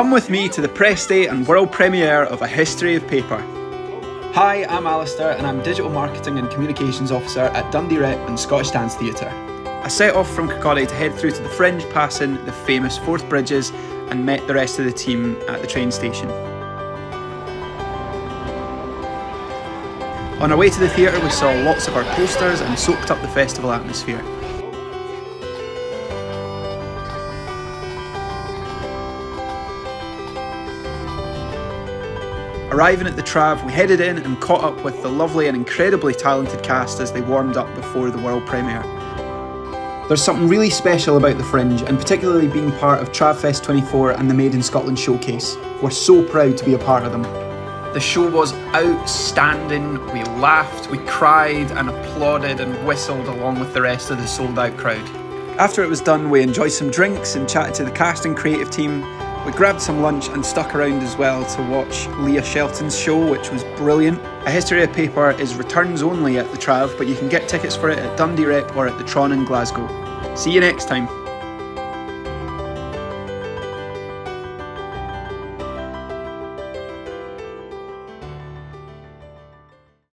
Come with me to the press day and world premiere of A History of Paper. Hi, I'm Alistair and I'm Digital Marketing and Communications Officer at Dundee Rep and Scottish Dance Theatre. I set off from Kirkcaldy to head through to the Fringe passing the famous Forth Bridges and met the rest of the team at the train station. On our way to the theatre we saw lots of our posters and soaked up the festival atmosphere. Arriving at the Trav, we headed in and caught up with the lovely and incredibly talented cast as they warmed up before the world premiere. There's something really special about the Fringe, and particularly being part of Travfest 24 and the Made in Scotland showcase. We're so proud to be a part of them. The show was outstanding. We laughed, we cried, and applauded and whistled along with the rest of the sold out crowd. After it was done, we enjoyed some drinks and chatted to the cast and creative team, we grabbed some lunch and stuck around as well to watch Leah Shelton's show, which was brilliant. A History of Paper is returns only at the Trav, but you can get tickets for it at Dundee Rep or at the Tron in Glasgow. See you next time.